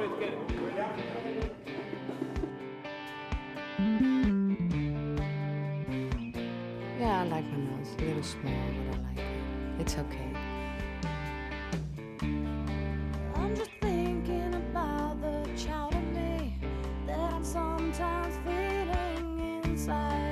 Yeah, I like my nose. A little small, but I like it. It's okay. I'm just thinking about the child in me that I'm sometimes feeling inside.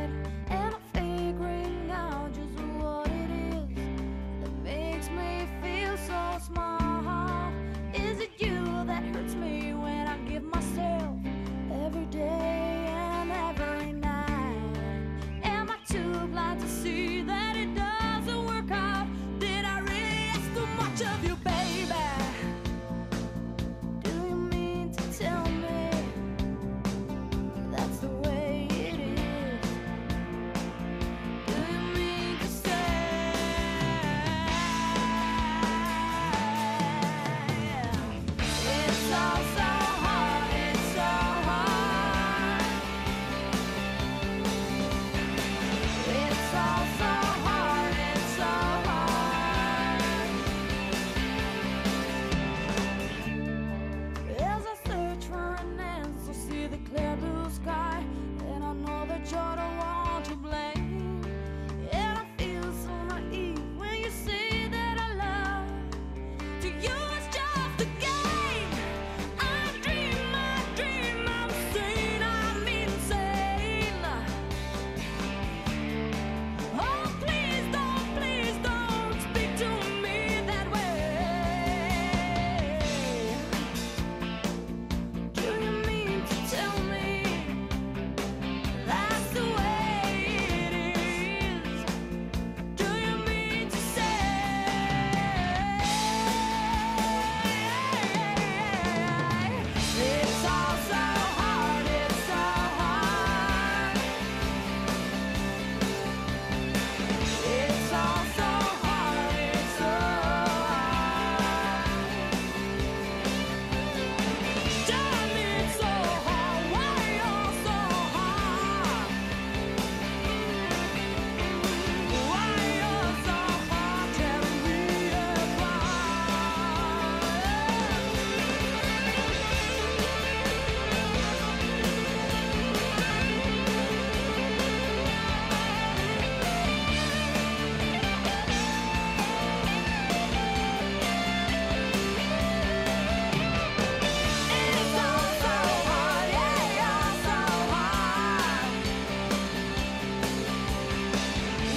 much of you.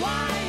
why?